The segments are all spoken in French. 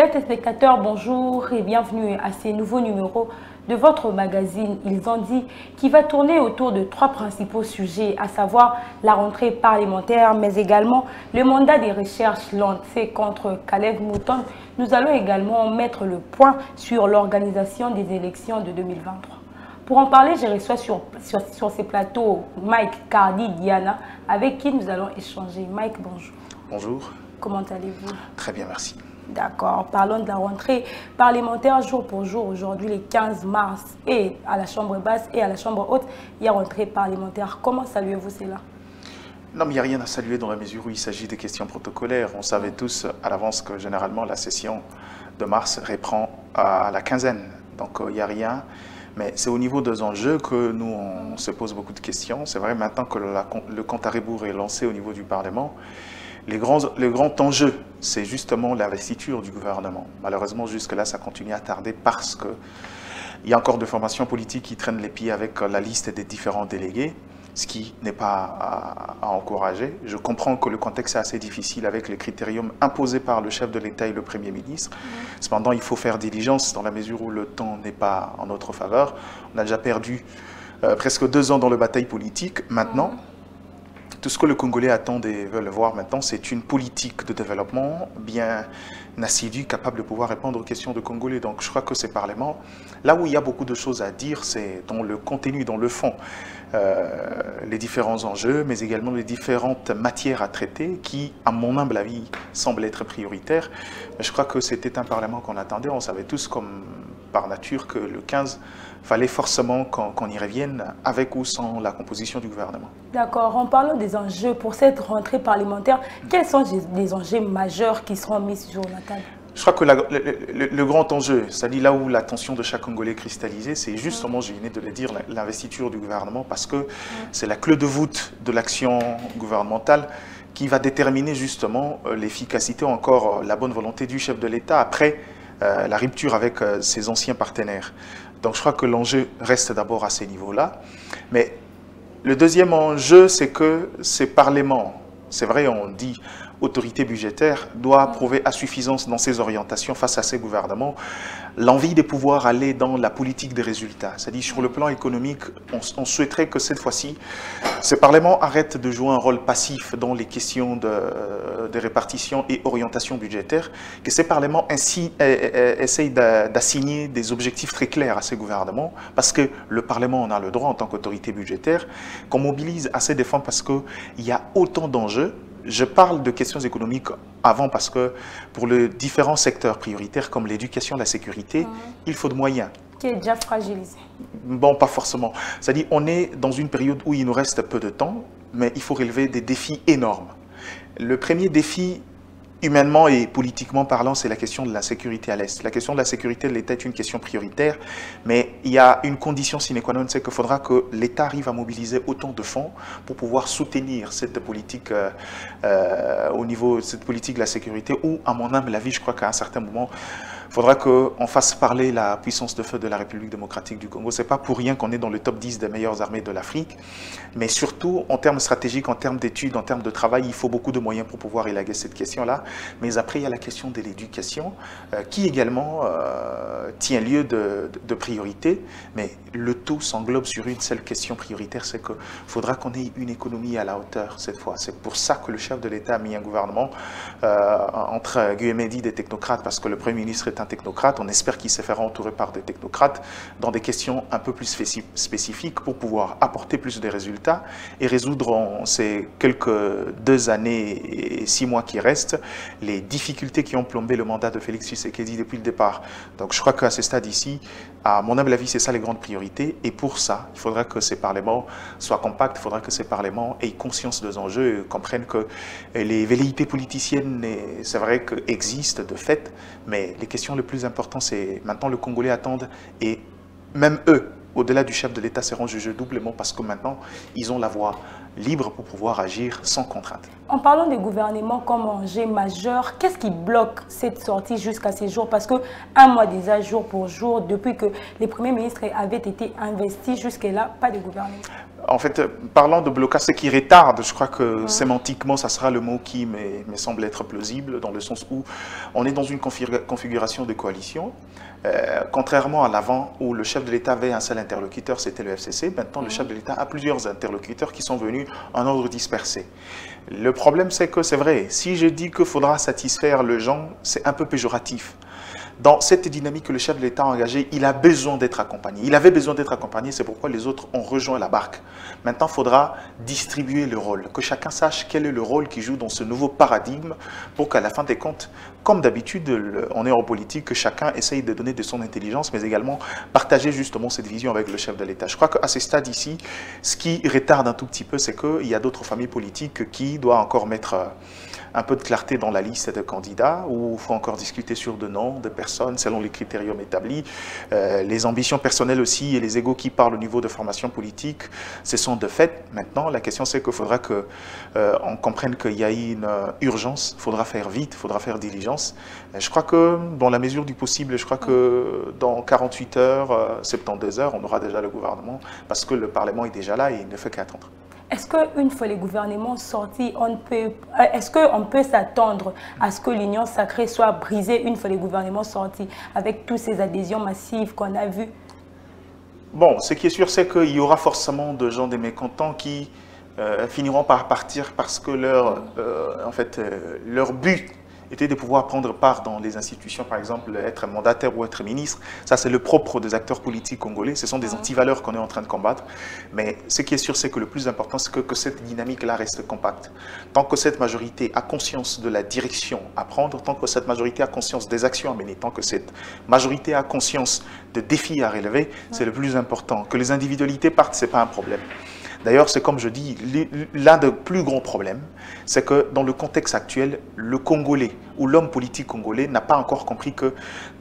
Fidèles téléspectateurs, bonjour et bienvenue à ces nouveaux numéros de votre magazine Ils ont dit qui va tourner autour de trois principaux sujets, à savoir la rentrée parlementaire, mais également le mandat des recherches lancé contre Caleb Mouton. Nous allons également mettre le point sur l'organisation des élections de 2023. Pour en parler, je reçois sur, sur, sur ces plateaux Mike Cardi Diana, avec qui nous allons échanger. Mike, bonjour. Bonjour. Comment allez-vous? Très bien, merci. D'accord. Parlons de la rentrée parlementaire jour pour jour. Aujourd'hui, le 15 mars, et à la Chambre basse et à la Chambre haute, il y a rentrée parlementaire. Comment saluez-vous cela? Non, mais il n'y a rien à saluer dans la mesure où il s'agit de questions protocolaires. On savait tous à l'avance que généralement la session de mars reprend à la quinzaine. Donc, euh, il n'y a rien. Mais c'est au niveau des enjeux que nous, on se pose beaucoup de questions. C'est vrai, maintenant que le compte à rebours est lancé au niveau du Parlement, les grands, le grand enjeu, c'est justement l'investiture du gouvernement. Malheureusement, jusque-là, ça continue à tarder parce que il y a encore des formations politiques qui traînent les pieds avec la liste des différents délégués, ce qui n'est pas à, à, encourager. Je comprends que le contexte est assez difficile avec les critériums imposés par le chef de l'État et le Premier ministre. Mmh. Cependant, il faut faire diligence dans la mesure où le temps n'est pas en notre faveur. On a déjà perdu euh, presque deux ans dans la bataille politique. Maintenant, mmh. Tout ce que le Congolais attend et veut voir maintenant, c'est une politique de développement bien assidue, capable de pouvoir répondre aux questions de Congolais. Donc je crois que ces parlements, là où il y a beaucoup de choses à dire, c'est dans le contenu, dans le fond, euh, les différents enjeux, mais également les différentes matières à traiter qui, à mon humble avis, semblent être prioritaires. Je crois que c'était un parlement qu'on attendait. On savait tous, comme par nature, que le 15 fallait forcément qu'on qu y revienne avec ou sans la composition du gouvernement. D'accord. En parlant des enjeux pour cette rentrée parlementaire, quels sont les enjeux majeurs qui seront mis sur la table? Je crois que la, le, le, le, grand enjeu, c'est-à-dire là où l'attention de chaque Congolais est cristallisée, c'est justement, je venais de le dire, l'investiture du gouvernement, parce que c'est la clé de voûte de l'action gouvernementale qui va déterminer justement l'efficacité, encore la bonne volonté du chef de l'État après euh, la rupture avec euh, ses anciens partenaires. Donc je crois que l'enjeu reste d'abord à ces niveaux-là. Mais le deuxième enjeu, c'est que ces parlements, c'est vrai, on dit autorité budgétaire, doit prouver à suffisance dans ses orientations face à ses gouvernements l'envie de pouvoir aller dans la politique des résultats. C'est-à-dire sur le plan économique, on, souhaiterait que cette fois-ci, ces parlements arrêtent de jouer un rôle passif dans les questions de, de répartition et orientation budgétaire, que ces parlements ainsi essayent d'assigner des objectifs très clairs à ces gouvernements, parce que le Parlement en a le droit en tant qu'autorité budgétaire, qu'on mobilise à ces défenses parce qu'il y a autant d'enjeux je parle de questions économiques avant parce que pour les différents secteurs prioritaires comme l'éducation, la sécurité, mmh. il faut de moyens. Qui est déjà fragilisé Bon, pas forcément. C'est-à-dire on est dans une période où il nous reste peu de temps, mais il faut relever des défis énormes. Le premier défi, humainement et politiquement parlant, c'est la question de la sécurité à l'Est. La question de la sécurité de l'État est une question prioritaire, mais il y a une condition sine qua non, c'est qu'il faudra que l'État arrive à mobiliser autant de fonds pour pouvoir soutenir cette politique euh, euh, au niveau de cette politique de la sécurité, ou à mon humble avis, je crois qu'à un certain moment, il faudra qu'on fasse parler la puissance de feu de la République démocratique du Congo. C'est pas pour rien qu'on est dans le top 10 des meilleures armées de l'Afrique, mais surtout en termes stratégiques, en termes d'études, en termes de travail, il faut beaucoup de moyens pour pouvoir élaguer cette question-là. Mais après, il y a la question de l'éducation, euh, qui également euh, tient lieu de, priorité, mais le tout s'englobe sur une seule question prioritaire, c'est qu'il faudra qu'on ait une économie à la hauteur cette fois. C'est pour ça que le chef de l'État a mis un gouvernement euh, entre guillemets des technocrates, parce que le Premier ministre est un technocrate. On espère qu'il se fera entourer par des technocrates dans des questions un peu plus spécifiques pour pouvoir apporter plus de résultats et résoudre en ces quelques deux années et six mois qui restent les difficultés qui ont plombé le mandat de Félix Tshisekedi depuis le départ. Donc je crois qu'à ce stade ici, à mon humble avis, c'est ça les grandes priorités. Et pour ça, il faudra que ces parlements soient compacts, il faudra que ces parlements aient conscience des enjeux, comprennent que les velléités politiciennes, c'est vrai qu'existent de fait, mais les questions les plus importantes, c'est maintenant le Congolais attendent et même eux, au-delà du chef de l'État, seront jugés doublement parce que maintenant, ils ont la voix libre pour pouvoir agir sans contrainte. En parlant des gouvernements comme enjeu majeur, qu'est-ce qui bloque cette sortie jusqu'à ces jours Parce qu'un mois déjà, jour pour jour, depuis que les premiers ministres avaient été investis, jusqu'à là, pas de gouvernement. En fait, parlant de blocage, ce qui retarde, je crois que sémantiquement, ça sera le mot qui me, semble être plausible, dans le sens où on est dans une configuration de coalition. Euh, contrairement à l'avant, où le chef de l'État avait un seul interlocuteur, c'était le FCC, maintenant le chef de l'État a plusieurs interlocuteurs qui sont venus en ordre dispersé. Le problème, c'est que c'est vrai, si je dis qu'il faudra satisfaire le gens, c'est un peu péjoratif dans cette dynamique que le chef de l'État a engagée, il a besoin d'être accompagné. Il avait besoin d'être accompagné, c'est pourquoi les autres ont rejoint la barque. Maintenant, il faudra distribuer le rôle, que chacun sache quel est le rôle qu'il joue dans ce nouveau paradigme pour qu'à la fin des comptes, comme d'habitude, on est en politique, que chacun essaye de donner de son intelligence, mais également partager justement cette vision avec le chef de l'État. Je crois qu'à ce stade ici, ce qui retarde un tout petit peu, c'est qu'il y a d'autres familles politiques qui doivent encore mettre un peu de clarté dans la liste de candidats, où il faut encore discuter sur de noms de personnes selon les critériums établis. Euh, les ambitions personnelles aussi et les égaux qui parlent au niveau de formation politique, ce sont de fait. Maintenant, la question c'est qu'il faudra qu'on euh, comprenne qu'il y a une euh, urgence, il faudra faire vite, il faudra faire diligence. je crois que dans la mesure du possible, je crois que dans 48 heures, 72 heures, on aura déjà le gouvernement parce que le Parlement est déjà là et il ne fait qu'attendre. Est-ce qu'une fois les gouvernements sortis, on peut, euh, est-ce qu'on peut s'attendre à ce que l'union sacrée soit brisée une fois les gouvernements sortis, avec toutes ces adhésions massives qu'on a vues? Bon, ce qui est sûr, c'est qu'il y aura forcément de gens des mécontents qui euh, finiront par partir parce que leur, euh, en fait, leur but était de pouvoir prendre part dans les institutions, par exemple, être mandataire ou être ministre. Ça, c'est le propre des acteurs politiques congolais. Ce sont des antivaleurs qu'on est en train de combattre. Mais ce qui est sûr, c'est que le plus important, c'est que, que cette dynamique-là reste compacte. Tant que cette majorité a conscience de la direction à prendre, tant que cette majorité a conscience des actions à mener, tant que cette majorité a conscience des défis à relever, c'est le plus important. Que les individualités partent, ce n'est pas un problème. D'ailleurs, c'est comme je dis, l'un des plus grands problèmes, c'est que dans le contexte actuel, le Congolais ou l'homme politique congolais n'a pas encore compris que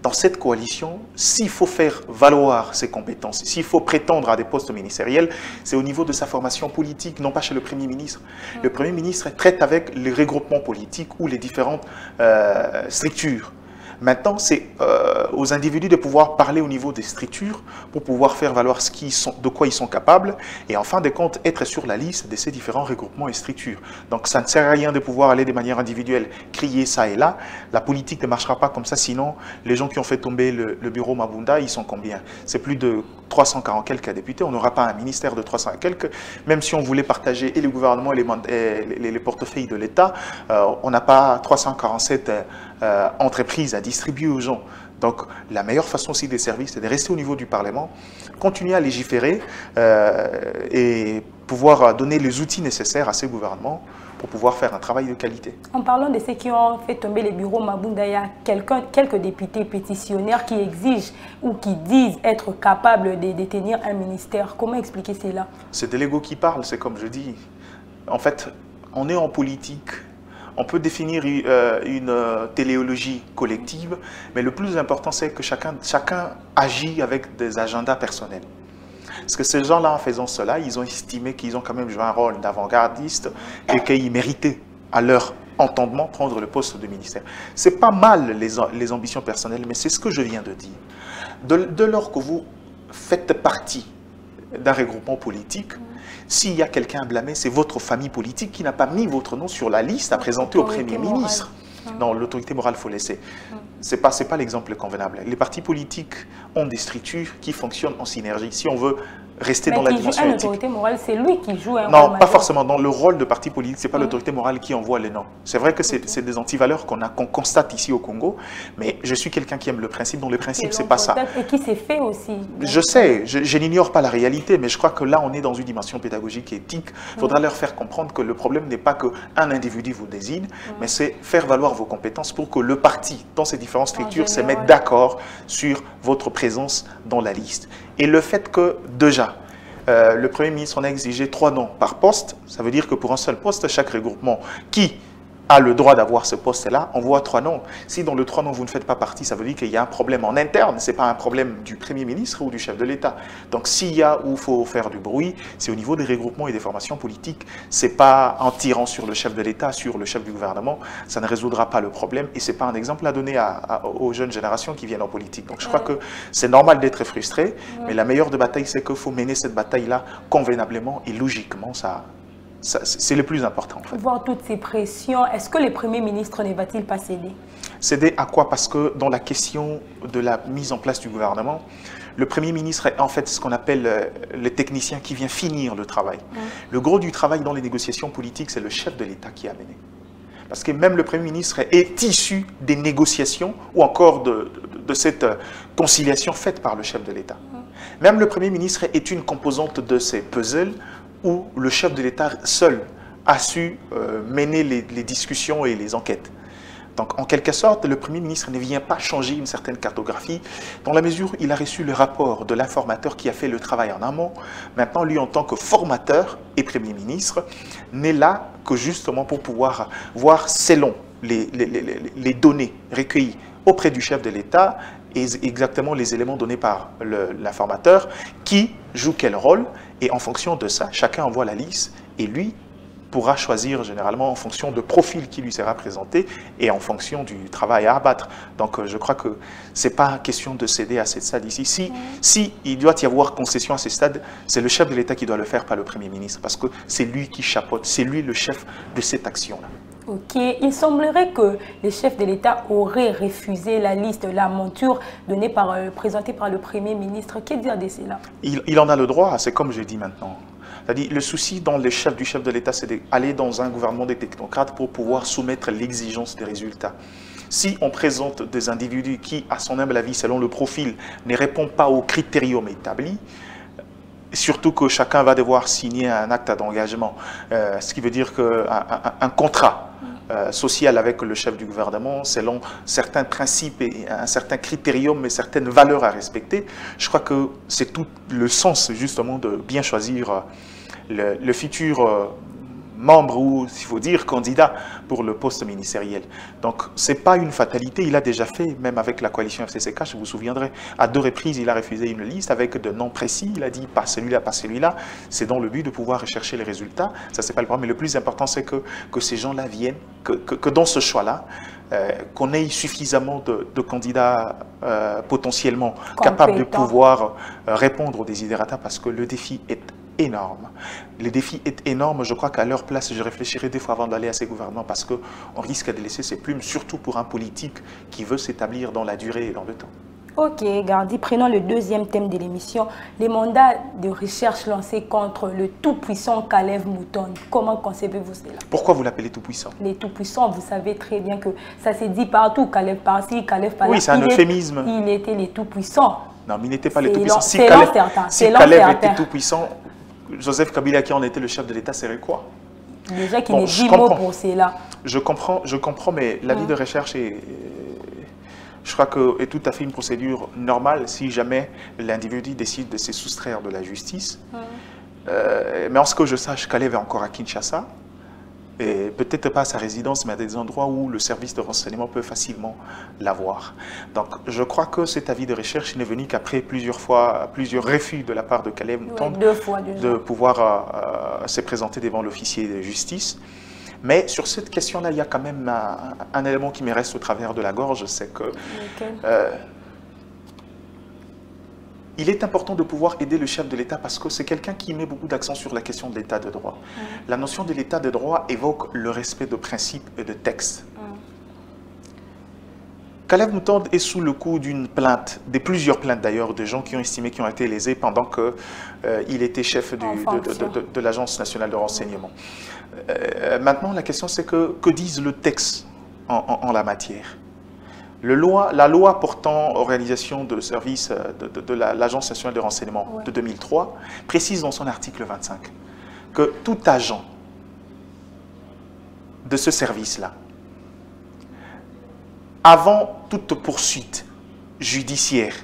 dans cette coalition, s'il faut faire valoir ses compétences, s'il faut prétendre à des postes ministériels, c'est au niveau de sa formation politique, non pas chez le Premier ministre. Le Premier ministre traite avec les regroupements politiques ou les différentes euh, structures. Maintenant, c'est euh, aux individus de pouvoir parler au niveau des structures pour pouvoir faire valoir ce sont, de quoi ils sont capables et en fin de compte être sur la liste de ces différents regroupements et structures. Donc ça ne sert à rien de pouvoir aller de manière individuelle crier ça et là. La politique ne marchera pas comme ça, sinon les gens qui ont fait tomber le, bureau Mabunda, ils sont combien? C'est plus de 340 quelques députés. On n'aura pas un ministère de 300 quelques. Même si on voulait partager et le gouvernement et les, portefeuilles de l'État, euh, on n'a pas 347 euh, entreprises à distribuer aux gens. Donc la meilleure façon aussi des services, c'est de rester au niveau du Parlement, continuer à légiférer euh, et pouvoir donner les outils nécessaires à ces gouvernements pour pouvoir faire un travail de qualité. En parlant de ceux qui ont fait tomber les bureaux Mabunda, il y a quelques députés pétitionnaires qui exigent ou qui disent être capables de détenir un ministère. Comment expliquer cela? C'est de l'ego qui parle, c'est comme je dis. En fait, on est en politique on peut définir euh, une euh, téléologie collective, mais le plus important, c'est que chacun, chacun agit avec des agendas personnels. Parce que ces gens-là, en faisant cela, ils ont estimé qu'ils ont quand même joué un rôle d'avant-gardiste et qu'ils méritaient, à leur entendement, prendre le poste de ministère. C'est pas mal les, ambitions personnelles, mais c'est ce que je viens de dire. de lors que vous faites partie d'un regroupement polique, s'il y a quelqu'un à blâmer, c'est votre famille politique qui n'a pas mis votre nom sur la liste à présenter au Premier ministre. Non, l'autorité morale, il faut laisser. Ce n'est pas, pas l'exemple convenable. Les partis politiques ont des structures qui fonctionnent en synergie. Si on veut rester dans la dimension éthique. l'autorité morale, c'est lui qui joue un Non, pas forcément. Dans le rôle de parti politique, c'est pas mm. l'autorité morale qui envoie les noms. C'est vrai que c'est des antivaleurs qu'on qu'on constate ici au Congo, mais je suis quelqu'un qui aime le principe, dont le principe, c'est pas ça. Et qui s'est fait aussi. Je sais, je, n'ignore pas la réalité, mais je crois que là, on est dans une dimension pédagogique et éthique. Il faudra mm. leur faire comprendre que le problème n'est pas qu'un individu vous désigne, mm. mais c'est faire valoir vos compétences pour que le parti, dans ses différentes structures, se mette d'accord sur votre présence dans la liste. Et le fait que, déjà, euh, le Premier ministre en a exigé trois noms par poste, ça veut dire que pour un seul poste, chaque regroupement qui a le droit d'avoir ce poste-là, on voit trois noms. Si dans le trois noms, vous ne faites pas partie, ça veut dire qu'il y a un problème en interne, ce n'est pas un problème du Premier ministre ou du chef de l'État. Donc s'il y a où il faut faire du bruit, c'est au niveau des regroupements et des formations politiques. Ce n'est pas en tirant sur le chef de l'État, sur le chef du gouvernement, ça ne résoudra pas le problème et ce n'est pas un exemple à donner aux jeunes générations qui viennent en politique. Donc je crois que c'est normal d'être frustré, mais la meilleure de bataille, c'est qu'il faut mener cette bataille-là convenablement et logiquement. Ça, c'est le plus important. Voir toutes ces pressions, est-ce que le Premier ministre ne va-t-il pas céder? Céder à quoi? Parce que dans la question de la mise en place du gouvernement, le Premier ministre est en fait ce qu'on appelle euh, le technicien qui vient finir le travail. Le gros du travail dans les négociations politiques, c'est le chef de l'État qui a mené. Parce que même le Premier ministre est issu des négociations ou encore de, de cette euh, conciliation faite par le chef de l'État. Même le Premier ministre est une composante de ces puzzles où le chef de l'État seul a su euh, mener les, discussions et les enquêtes. Donc, en quelque sorte, le Premier ministre ne vient pas changer une certaine cartographie, dans la mesure où il a reçu le rapport de l'informateur qui a fait le travail en amont. Maintenant, lui, en tant que formateur et Premier ministre, n'est là que justement pour pouvoir voir selon les, les données recueillies auprès du chef de l'État exactement les éléments donnés par l'informateur, qui joue quel rôle, et en fonction de ça, chacun envoie la liste, et lui pourra choisir généralement en fonction de profil qui lui sera présenté et en fonction du travail à abattre. Donc euh, je crois que ce n'est pas question de céder à cette stade ici. Si, si il doit y avoir concession à ce stade, c'est le chef de l'État qui doit le faire, pas le Premier ministre, parce que c'est lui qui chapeaute, c'est lui le chef de cette action-là. Il semblerait que le chef de l'État aurait refusé la liste, la monture euh, présentée par le Premier ministre. Qu'est-ce dire de cela? Il, en a le droit, c'est comme je dis maintenant. C'est-à-dire, le souci dans les chefs du chef de l'État, c'est d'aller dans un gouvernement des technocrates pour pouvoir soumettre l'exigence des résultats. Si on présente des individus qui, à son humble avis, selon le profil, ne répondent pas aux critériums établis, surtout que chacun va devoir signer un acte d'engagement, euh, ce qui veut dire qu'un un contrat euh, social avec le chef du gouvernement selon certains principes et un certain critérium et certaines valeurs à respecter. Je crois que c'est tout le sens justement de bien choisir euh, le, le futur membre ou, s'il faut dire, candidat pour le poste ministériel. Donc, ce n'est pas une fatalité. Il a déjà fait, même avec la coalition FCCK, je vous souviendrai, à deux reprises, il a refusé une liste avec de noms précis. Il a dit pas celui-là, pas celui-là. C'est dans le but de pouvoir rechercher les résultats. Ça, c'est pas le problème. Mais le plus important, c'est que, que ces gens-là viennent, que, que, dans ce choix-là, euh, qu'on ait suffisamment de, candidats euh, potentiellement capables de pouvoir euh, répondre aux désiderata parce que le défi est énorme. Le défi est énorme. Je crois qu'à leur place, je réfléchirai des fois avant d'aller à ces gouvernements parce qu'on risque de laisser ses plumes, surtout pour un politique qui veut s'établir dans la durée et dans le temps. Ok, Gardi, prenons le deuxième thème de l'émission, les mandats de recherche lancés contre le tout-puissant Kalev Mouton. Comment concevez-vous cela? Pourquoi vous l'appelez tout-puissant? Les tout-puissants, vous savez très bien que ça s'est dit partout, Kalev par-ci, Kalev par-là. Oui, c'est un euphémisme. Il était les tout-puissants. Non, mais il n'était pas les tout-puissants. Si Kalev était tout-puissant, Joseph Kabila, qui en était le chef de l'État, serait quoi? Déjà qu'il bon, dit mot pour cela. Je comprends, je comprends, mais la vie de recherche est, je crois que est tout à fait une procédure normale si jamais l'individu décide de se soustraire de la justice. Euh, mais en ce que je sache, Kalev est encore à Kinshasa peut-être pas à sa résidence, mais à des endroits où le service de renseignement peut facilement l'avoir. Donc, je crois que cet avis de recherche n'est venu qu'après plusieurs fois, plusieurs refus de la part de Caleb Mouton de pouvoir euh, euh, se présenter devant l'officier de justice. Mais sur cette question-là, il y a quand même un, élément qui me reste au travers de la gorge, c'est que il est important de pouvoir aider le chef de l'État parce que c'est quelqu'un qui met beaucoup d'accent sur la question de l'État de droit. La notion de l'État de droit évoque le respect de principes et de textes. Caleb Mouton est sous le coup d'une plainte, de plusieurs plaintes d'ailleurs, de gens qui ont estimé qu'ils ont été lésés pendant qu'il euh, était chef de, l'Agence nationale de renseignement. Euh, maintenant, la question c'est que, que disent le texte en la matière? Loi, la loi portant organisation de services euh, de, l'Agence nationale de renseignement de 2003 précise dans son article 25 que tout agent de ce service-là, avant toute poursuite judiciaire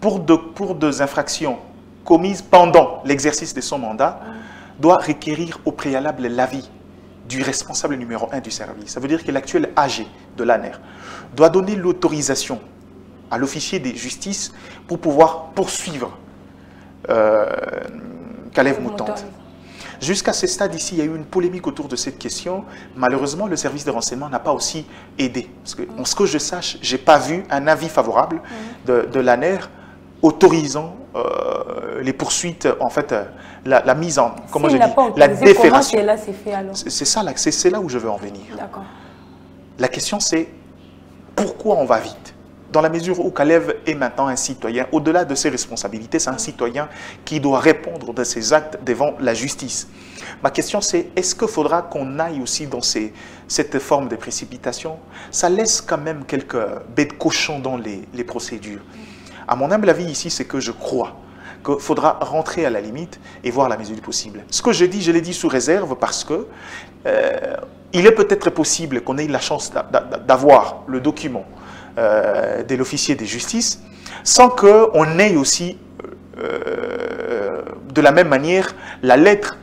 pour, de, pour des infractions commises pendant l'exercice de son mandat, doit requérir au préalable l'avis du responsable numéro un du service. Ça veut dire que l'actuel AG de l'ANER doit donner l'autorisation à l'officier de justice pour pouvoir poursuivre euh, Kalev Moutante. Jusqu'à ce stade ici, il y a eu une polémique autour de cette question. Malheureusement, le service de renseignement n'a pas aussi aidé. Parce que, en ce que je sache, je n'ai pas vu un avis favorable de, de l'ANER autorisant euh, les poursuites, en fait, euh, la, mise en, comment je dis, la défération. C'est ça, c'est là où je veux en venir. La question c'est, pourquoi on va vite? Dans la mesure où Kalev est maintenant un citoyen, au-delà de ses responsabilités, c'est un citoyen qui doit répondre de ses actes devant la justice. Ma question c'est, est-ce qu'il faudra qu'on aille aussi dans ces, cette forme de précipitation? Ça laisse quand même quelques bêtes cochons dans les, les procédures. À mon humble avis ici, c'est que je crois qu'il faudra rentrer à la limite et voir la mesure du possible. Ce que je dis, je l'ai dit sous réserve parce que euh, il est peut-être possible qu'on ait la chance d'avoir le document euh, de l'officier de justice sans qu'on ait aussi euh, de la même manière la lettre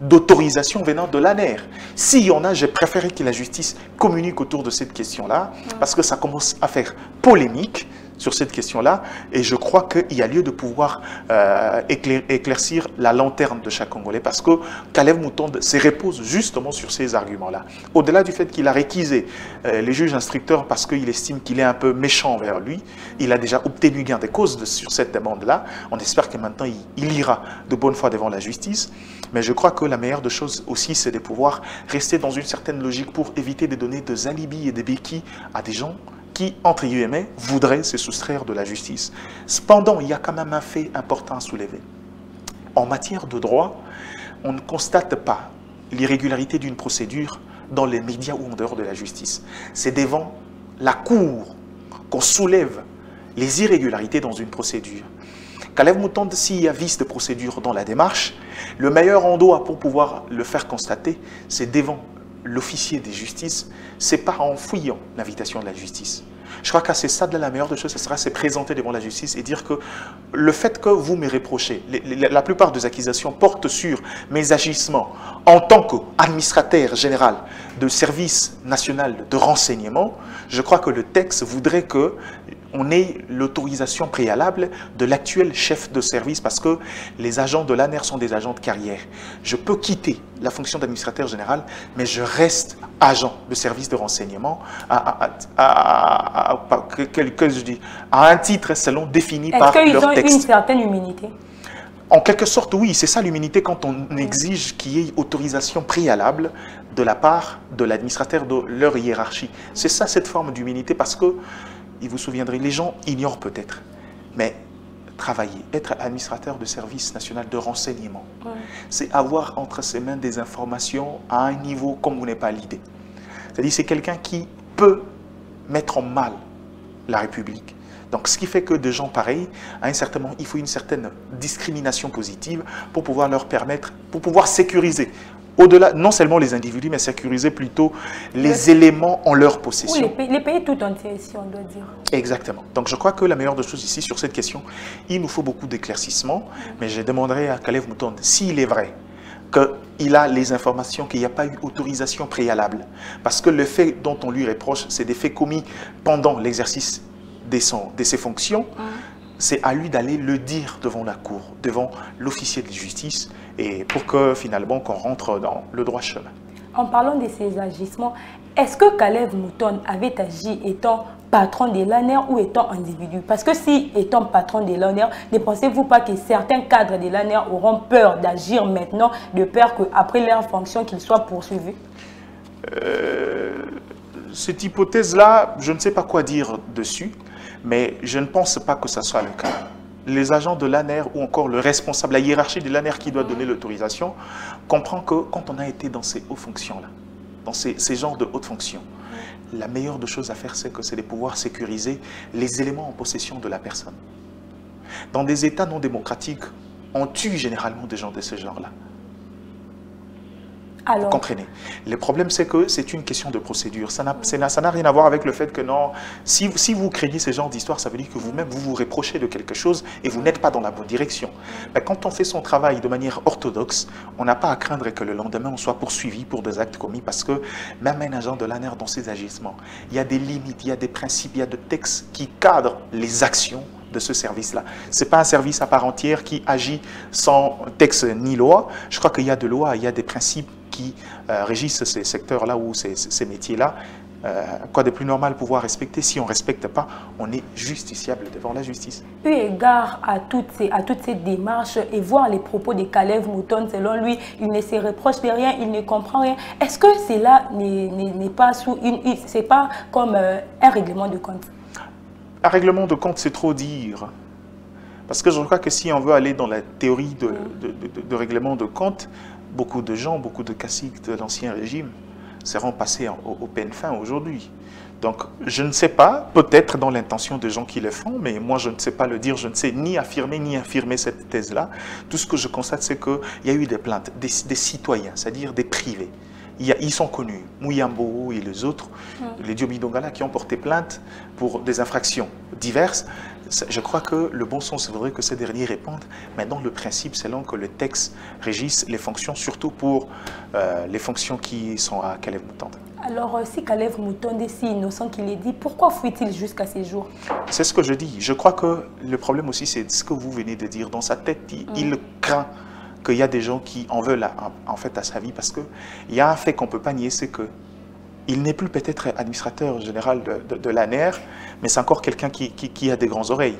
d'autorisation venant de l'ANER. S'il y en a, j'ai préféré que la justice communique autour de cette question-là, parce que ça commence à faire polémique, sur cette question-là. Et je crois qu'il y a lieu de pouvoir euh, éclaircir la lanterne de chaque Congolais parce que Kalev Moutonde se repose justement sur ces arguments-là. Au-delà du fait qu'il a réquisé euh, les juges instructeurs parce qu'il estime qu'il est un peu méchant envers lui, il a déjà obtenu gain de cause sur cette demande-là. On espère que maintenant il, ira de bonne foi devant la justice. Mais je crois que la meilleure des choses aussi, c'est de pouvoir rester dans une certaine logique pour éviter de donner des alibis et des béquilles à des gens qui, entre guillemets, voudraient se soustraire de la justice. Cependant, il y a quand même un fait important à soulever. En matière de droit, on ne constate pas l'irrégularité d'une procédure dans les médias ou en dehors de la justice. C'est devant la Cour qu'on soulève les irrégularités dans une procédure. Kalev Moutande, s'il y a vice de procédure dans la démarche, le meilleur endroit pour pouvoir le faire constater, c'est devant l'officier de justice, c'est pas en fouillant l'invitation de la justice. Je crois qu'à ce stade-là, la meilleure des choses, ce sera se présenter devant la justice et dire que le fait que vous me reprochez, la plupart des accusations portent sur mes agissements en tant qu'administrateur général de service national de renseignement, je crois que le texte voudrait que on ait l'autorisation préalable de l'actuel chef de service parce que les agents de l'ANER sont des agents de carrière. Je peux quitter la fonction d'administrateur général, mais je reste agent de service de renseignement à, je dis, à un titre selon défini par leur texte. Est-ce qu'ils ont une certaine immunité en quelque sorte, oui, c'est ça l'immunité quand on exige qu'il y ait autorisation préalable de la part de l'administrateur de leur hiérarchie. C'est ça cette forme d'immunité parce que il vous souviendrez, les gens ignorent peut-être, mais travailler, être administrateur de service national de renseignement, c'est avoir entre ses mains des informations à un niveau comme vous n'avez pas l'idée. C'est-à-dire c'est quelqu'un qui peut mettre en mal la République. Donc, ce qui fait que des gens pareils, à un certain moment, il faut une certaine discrimination positive pour pouvoir leur permettre, pour pouvoir sécuriser au-delà, non seulement les individus, mais sécuriser plutôt les éléments en leur possession. Oui, les pays, tout entiers, si on doit dire. Exactement. Donc je crois que la meilleure des choses ici, sur cette question, il nous faut beaucoup d'éclaircissements, mais je demanderai à Kalev Mouton, s'il est vrai qu'il a les informations, qu'il n'y a pas eu autorisation préalable, parce que le fait dont on lui reproche, c'est des faits commis pendant l'exercice de, de ses fonctions, c'est à lui d'aller le dire devant la cour, devant l'officier de justice, et pour que finalement qu'on rentre dans le droit chemin. En parlant de ces agissements, est-ce que Kalev Mouton avait agi étant patron de l'ANER ou étant individu? Parce que si étant patron de l'ANER, ne pensez-vous pas que certains cadres de l'ANER auront peur d'agir maintenant, de peur qu'après leur fonction, qu'ils soient poursuivis? Euh, Cette hypothèse-là, je ne sais pas quoi dire dessus. Mais je ne pense pas que ce soit le cas. Les agents de l'ANER ou encore le responsable, la hiérarchie de l'ANER qui doit donner l'autorisation, comprend que quand on a été dans ces hautes fonctions-là, dans ces, genres de hautes fonctions, la meilleure des choses à faire, c'est que c'est de pouvoir sécuriser les éléments en possession de la personne. Dans des États non démocratiques, on tue généralement des gens de ce genre-là. Vous comprenez Le problème, c'est que c'est une question de procédure. Ça n'a rien à voir avec le fait que non, si, vous craignez ce genre d'histoire, ça veut dire que vous-même, vous vous reprochez de quelque chose et vous n'êtes pas dans la bonne direction. Quand on fait son travail de manière orthodoxe, on n'a pas à craindre que le lendemain, on soit poursuivi pour des actes commis parce que même un agent de l'ANER dans ses agissements, il y a des limites, il y a des principes, il y a des textes qui cadrent les actions de ce service-là. Ce n'est pas un service à part entière qui agit sans texte ni loi. Je crois qu'il y a de loi, il y a des principes qui euh, régissent ces secteurs-là ou ces, métiers-là. Euh, quoi de plus normal pouvoir respecter Si on ne respecte pas, on est justiciable devant la justice. Eu égard à toutes, ces, à toutes ces démarches et voir les propos de Kalev Mouton, selon lui, il ne se reproche de rien, il ne comprend rien. Est-ce que cela n'est pas, sous une, c'est pas comme euh, un règlement de compte? Un règlement de compte, c'est trop dire. Parce que je crois que si on veut aller dans la théorie de, règlement de compte, beaucoup de gens, beaucoup de caciques de l'ancien régime seront passés au, au peine fin aujourd'hui. Donc, je ne sais pas, peut-être dans l'intention des gens qui le font, mais moi, je ne sais pas le dire, je ne sais ni affirmer ni infirmer cette thèse-là. Tout ce que je constate, c'est qu'il y a eu des plaintes, des, citoyens, c'est-à-dire des privés. ils sont connus, Mouyambo et les autres, les Diobidongala, qui ont porté plainte pour des infractions diverses. Je crois que le bon sens voudrait que ces derniers répondent. mais dans le principe, selon que le texte régisse les fonctions, surtout pour euh, les fonctions qui sont à Kalev Moutonde. Alors, euh, si Kalev Moutonde est si innocent qu'il est dit, pourquoi fuit-il jusqu'à ces jours? C'est ce que je dis. Je crois que le problème aussi, c'est ce que vous venez de dire. Dans sa tête, il, mm. craint qu'il y a des gens qui en veulent en fait à sa vie parce qu'il y a un fait qu'on ne peut pas nier, c'est que il n'est plus peut-être administrateur général de, de, l'ANER, mais c'est encore quelqu'un qui, a des grandes oreilles.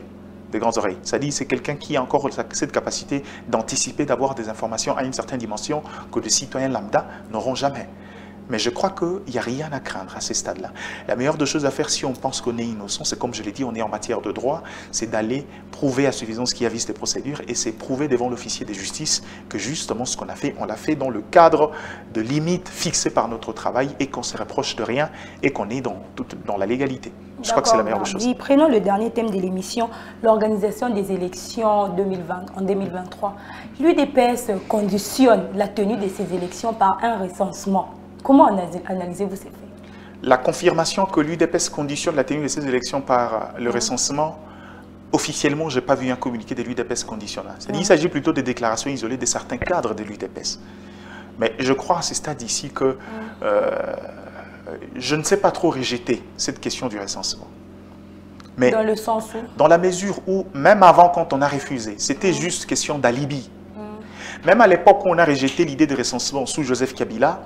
Des grandes oreilles. Ça dit, c'est quelqu'un qui a encore cette capacité d'anticiper, d'avoir des informations à une certaine dimension que les citoyens lambda n'auront jamais. Mais je crois qu'il n'y a rien à craindre à ces stades-là. La meilleure des choses à faire si on pense qu'on est innocent, c'est comme je l'ai dit, on est en matière de droit, c'est d'aller prouver à suffisance qu'il y a vice des procédures et c'est prouver devant l'officier de justice que justement ce qu'on a fait, on l'a fait dans le cadre de limites fixées par notre travail et qu'on se reproche de rien et qu'on est dans, dans la légalité. Je crois que c'est la meilleure des choses. Prenons le dernier thème de l'émission, l'organisation des élections 2020, en 2023. L'UDPS conditionne la tenue de ces élections par un recensement. Comment analysez-vous ces faits? La confirmation que l'UDPS conditionne la tenue de ces élections par le recensement, officiellement, je n'ai pas vu un communiqué de l'UDPS conditionnant. Il s'agit plutôt des déclarations isolées de certains cadres de l'UDPS. Mais je crois à ce stade ici que euh, je ne sais pas trop rejeter cette question du recensement. Mais dans le sens où? Dans la mesure où, même avant, quand on a refusé, c'était juste question d'alibi. Même à l'époque où on a rejeté l'idée de recensement sous Joseph Kabila,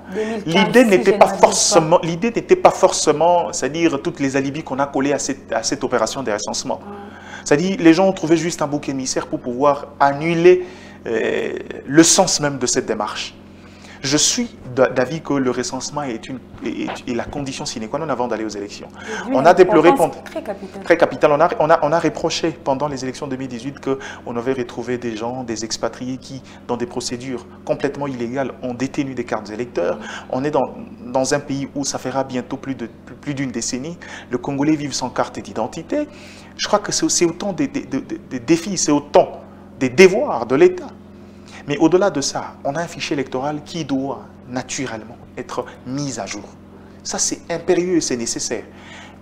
l'idée n'était pas forcément, l'idée n'était pas forcément, c'est-à-dire toutes les alibis qu'on a collés à cette, à cette opération de recensement. C'est-à-dire les gens ont trouvé juste un bouc émissaire pour pouvoir annuler euh, le sens même de cette démarche. Je suis d'avis que le recensement est, une, la condition sine qua non avant d'aller aux élections. On a déploré... Très capital. Très capital. On a, on, a, on a reproché pendant les élections 2018 qu'on avait retrouvé des gens, des expatriés qui, dans des procédures complètement illégales, ont détenu des cartes électeurs. On est dans, dans un pays où ça fera bientôt plus d'une plus décennie. Le Congolais vit sans carte d'identité. Je crois que c'est autant des, des défis, c'est autant des devoirs de l'État mais au-delà de ça, on a un fichier électoral qui doit naturellement être mis à jour. Ça, c'est impérieux c'est nécessaire.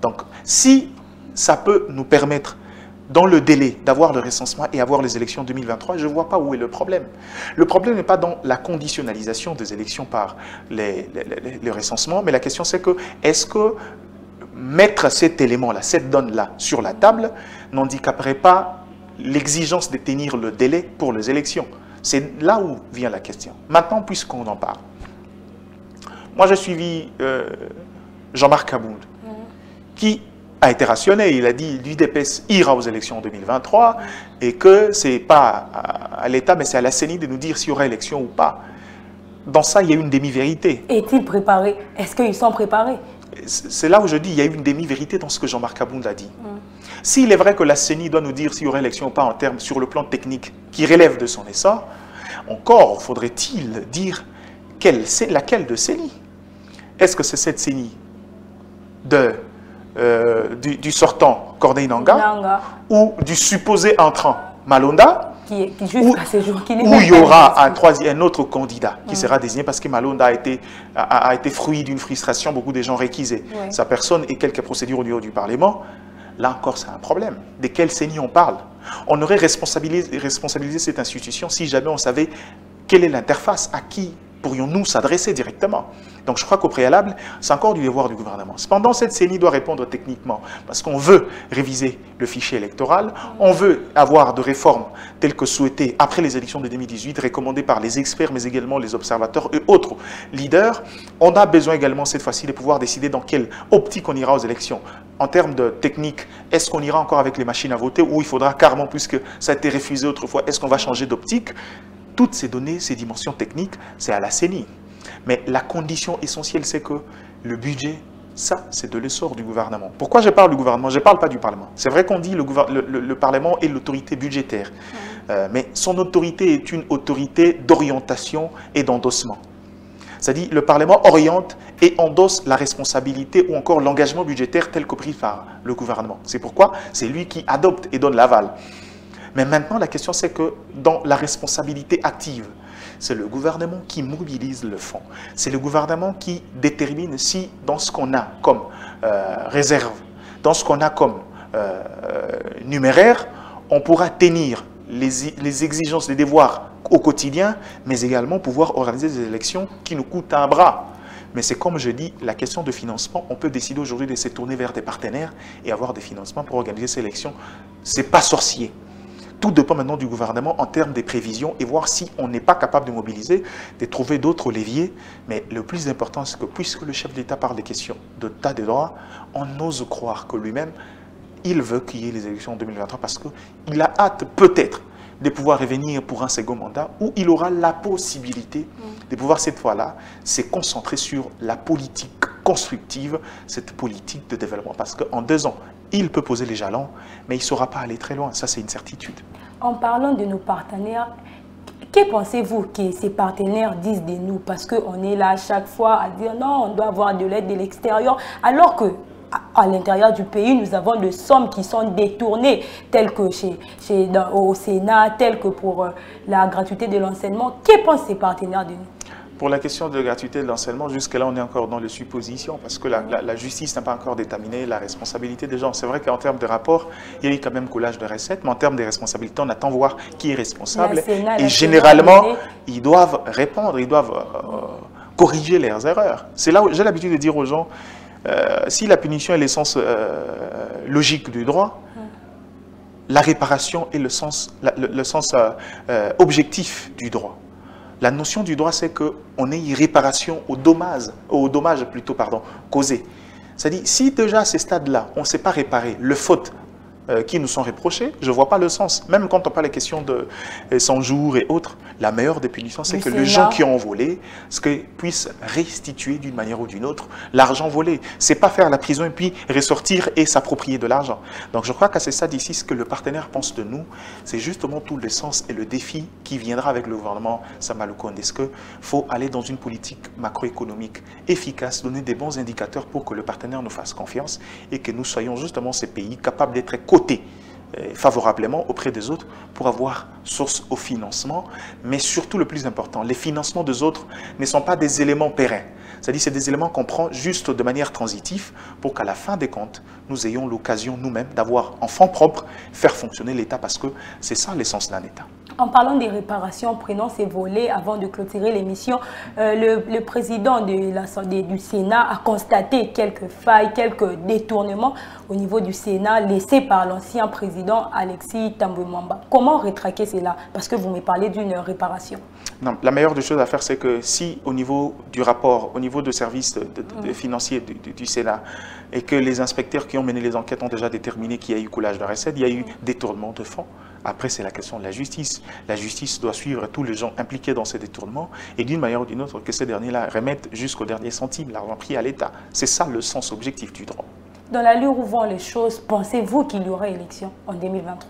Donc, si ça peut nous permettre, dans le délai, d'avoir le recensement et avoir les élections 2023, je ne vois pas où est le problème. Le problème n'est pas dans la conditionnalisation des élections par les, le recensement, mais la question c'est que, est-ce que mettre cet élément-là, cette donne-là sur la table, n'handicaperait pas l'exigence de tenir le délai pour les élections? C'est là où vient la question. Maintenant, puisqu'on en parle. Moi, j'ai suivi euh, Jean-Marc Kabound, qui a été rationné. Il a dit l'UDPS ira aux élections en 2023 et que ce n'est pas à, l'État, mais c'est à la CENI de nous dire s'il y aura élection ou pas. Dans ça, il y a une demi-vérité. Est-il préparé? Est-ce qu'ils sont préparés? C'est là où je dis il y a une demi-vérité dans ce que Jean-Marc Kabound a dit. S'il est vrai que la CENI doit nous dire s'il y aura élection ou pas en termes sur le plan technique qui relève de son essor, encore faudrait-il dire quelle, laquelle de CENI? Est-ce que c'est cette CENI de, euh, du, sortant Corneille Nanga, ou du supposé entrant Malonda? Qui, jusqu'à ce jour, qui Où il y aura un, troisième, un autre candidat qui sera désigné parce que Malonda a été, a, été fruit d'une frustration. Beaucoup de gens réquisaient sa personne et quelques procédures au niveau du Parlement. Là encore, c'est un problème. De quel CENI on parle? On aurait responsabilisé, responsabilisé cette institution si jamais on savait quelle est l'interface, à qui pourrions-nous s'adresser directement Donc je crois qu'au préalable, c'est encore du devoir du gouvernement. Cependant, cette CENI doit répondre techniquement, parce qu'on veut réviser le fichier électoral, on veut avoir de réformes telles que souhaitées après les élections de 2018, recommandées par les experts, mais également les observateurs et autres leaders. On a besoin également cette fois-ci de pouvoir décider dans quelle optique on ira aux élections. En termes de technique, est-ce qu'on ira encore avec les machines à voter ou il faudra carrément, puisque ça a été refusé autrefois, est-ce qu'on va changer d'optique? Toutes ces données, ces dimensions techniques, c'est à la CENI. Mais la condition essentielle, c'est que le budget, ça, c'est de l'essor du gouvernement. Pourquoi je parle du gouvernement? Je ne parle pas du Parlement. C'est vrai qu'on dit le, le, le, Parlement est l'autorité budgétaire, euh, mais son autorité est une autorité d'orientation et d'endossement. C'est-à-dire le Parlement oriente et endosse la responsabilité ou encore l'engagement budgétaire tel que pris par le gouvernement. C'est pourquoi c'est lui qui adopte et donne l'aval. Mais maintenant, la question, c'est que dans la responsabilité active, c'est le gouvernement qui mobilise le fonds. C'est le gouvernement qui détermine si, dans ce qu'on a comme euh, réserve, dans ce qu'on a comme euh, numéraire, on pourra tenir les, les, exigences, les devoirs au quotidien, mais également pouvoir organiser des élections qui nous coûtent un bras. Mais c'est comme je dis, la question de financement, on peut décider aujourd'hui de se tourner vers des partenaires et avoir des financements pour organiser ces élections. Ce n'est pas sorcier. Tout dépend maintenant du gouvernement en termes des prévisions et voir si on n'est pas capable de mobiliser, de trouver d'autres leviers. Mais le plus important, c'est que puisque le chef d'État parle des questions de tas de droits, on ose croire que lui-même, il veut qu'il y ait les élections en 2023 parce qu'il a hâte peut-être de pouvoir revenir pour un second mandat où il aura la possibilité de pouvoir cette fois-là se concentrer sur la politique constructive, cette politique de développement. Parce qu'en deux ans, il peut poser les jalons, mais il ne saura pas aller très loin. Ça, c'est une certitude. En parlant de nos partenaires, que pensez-vous que ces partenaires disent de nous? Parce qu'on est là à chaque fois à dire non, on doit avoir de l'aide de l'extérieur, alors que à, l'intérieur du pays, nous avons des sommes qui sont détournées, telles que chez, chez au Sénat, telles que pour euh, la gratuité de l'enseignement. Que pensent ces partenaires de nous? Pour la question de gratuité de l'enseignement, jusque-là, on est encore dans les suppositions parce que la, justice n'a pas encore déterminé la responsabilité des gens. C'est vrai qu'en termes de rapport, il y a eu quand même coulage de recettes, mais en termes de responsabilités, on attend voir qui est responsable. et généralement, ils doivent répondre, ils doivent euh, corriger leurs erreurs. C'est là où j'ai l'habitude de dire aux gens, euh, si la punition est l'essence euh, logique du droit, la réparation est le sens, le, sens objectif du droit. La notion du droit, c'est qu'on ait réparation aux dommages, aux dommages plutôt, pardon, causés. C'est-à-dire, si déjà à ce stade-là, on ne sait pas réparer le faute euh, qui nous sont reprochés, je ne vois pas le sens. Même quand on parle des questions de 100 euh, jours et autres, la meilleure des punitions, c'est que les gens qui ont volé puissent restituer d'une manière ou d'une autre l'argent volé. C'est pas faire la prison et puis ressortir et s'approprier de l'argent. Donc je crois qu'à ce stade ici, ce que le partenaire pense de nous, c'est justement tout le sens et le défi qui viendra avec le gouvernement Samaloukonde. Est-ce qu'il faut aller dans une politique macroéconomique efficace, donner des bons indicateurs pour que le partenaire nous fasse confiance et que nous soyons justement ces pays capables d'être euh, favorablement auprès des autres pour avoir source au financement. Mais surtout, le plus important, les financements des autres ne sont pas des éléments pérennes. C'est-à-dire c'est des éléments qu'on prend juste de manière transitive pour qu'à la fin des comptes, nous ayons l'occasion nous-mêmes d'avoir en fonds propres, faire fonctionner l'État parce que c'est ça l'essence d'un État. En parlant des réparations, prenons ces volets avant de clôturer l'émission. Euh, le, président de l'Assemblée du Sénat a constaté quelques failles, quelques détournements au niveau du Sénat laissés par l'ancien président Alexis Tambouemamba. Comment rétraquer cela? Parce que vous me parlez d'une réparation. Non, la meilleure des choses à faire, c'est que si au niveau du rapport, au niveau de services de, financiers du, Sénat, et que les inspecteurs qui ont mené les enquêtes ont déjà déterminé qu'il y a eu coulage de recettes, il y a eu détournement de fonds. Après, c'est la question de la justice. La justice doit suivre tous les gens impliqués dans ces détournements et d'une manière ou d'une autre que ces derniers-là remettent jusqu'au dernier centime l'argent pris à l'État. C'est ça le sens objectif du droit. Dans la l'allure où vont les choses, pensez-vous qu'il y aura élection en 2023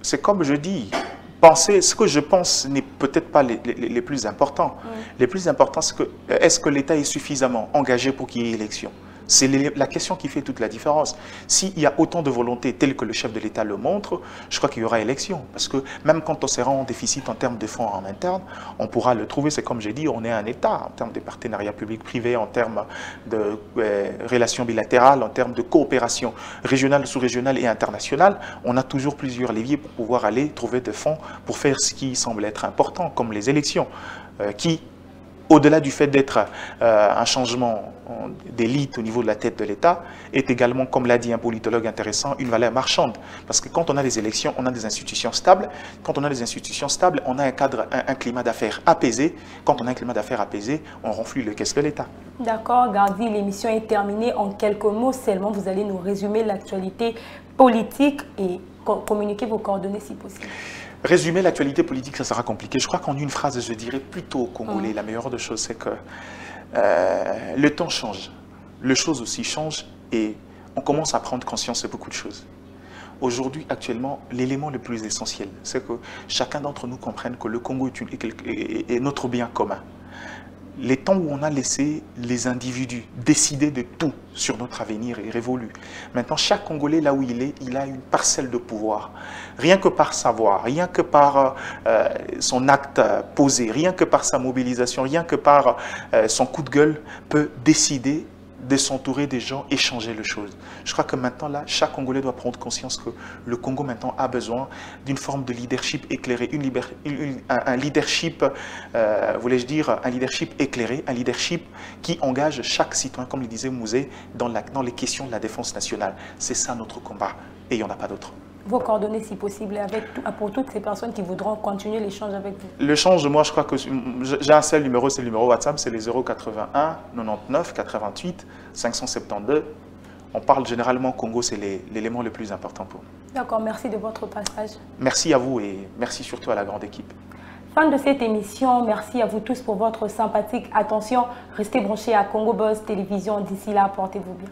C'est comme je dis, penser, ce que je pense n'est peut-être pas les, les, plus importants. Les plus importants, c'est que est-ce que l'État est suffisamment engagé pour qu'il y ait élection? C'est la question qui fait toute la différence. S'il y a autant de volonté telle que le chef de l'État le montre, je crois qu'il y aura élection. Parce que même quand on sera en déficit en termes de fonds en interne, on pourra le trouver. C'est comme j'ai dit, on est un État en termes de partenariats publics-privés, en termes de euh, relations bilatérales, en termes de coopération régionale, sous-régionale et internationale. On a toujours plusieurs leviers pour pouvoir aller trouver des fonds pour faire ce qui semble être important, comme les élections, euh, qui au-delà du fait d'être euh, un changement d'élite au niveau de la tête de l'État, est également, comme l'a dit un politologue intéressant, une valeur marchande. Parce que quand on a des élections, on a des institutions stables. Quand on a des institutions stables, on a un cadre, un, climat d'affaires apaisé. Quand on a un climat d'affaires apaisé, on renflue le caisse de l'État. D'accord, Gardi, l'émission est terminée. En quelques mots seulement, vous allez nous résumer l'actualité politique et communiquer vos coordonnées si possible. Résumer l'actualité politique, ça sera compliqué. Je crois qu'en une phrase, je dirais plutôt au Congolais, mm. la meilleure des choses, c'est que euh, le temps change. Les choses aussi changent et on commence à prendre conscience de beaucoup de choses. Aujourd'hui, actuellement, l'élément le plus essentiel, c'est que chacun d'entre nous comprenne que le Congo est notre bien commun les temps où on a laissé les individus décider de tout sur notre avenir est révolu. Maintenant, chaque Congolais, là où il est, il a une parcelle de pouvoir. Rien que par savoir, rien que par euh, son acte posé, rien que par sa mobilisation, rien que par euh, son coup de gueule, peut décider de s'entourer des gens, échanger les choses. Je crois que maintenant, là, chaque Congolais doit prendre conscience que le Congo maintenant a besoin d'une forme de leadership éclairé, un, leadership, euh, voulais-je dire, un leadership éclairé, un leadership qui engage chaque citoyen, comme le disait Mouzé, dans, dans les questions de la défense nationale. C'est ça notre combat, et il n'y en a pas d'autre vos coordonnées si possible avec, pour toutes ces personnes qui voudront continuer l'échange avec vous L'échange, moi je crois que j'ai un seul numéro, c'est le numéro WhatsApp, c'est les 081 99 88 572. On parle généralement Congo, c'est l'élément le plus important pour nous. D'accord, merci de votre passage. Merci à vous et merci surtout à la grande équipe. Fin de cette émission, merci à vous tous pour votre sympathique attention. Restez branchés à Congo Buzz Télévision. D'ici là, portez-vous bien.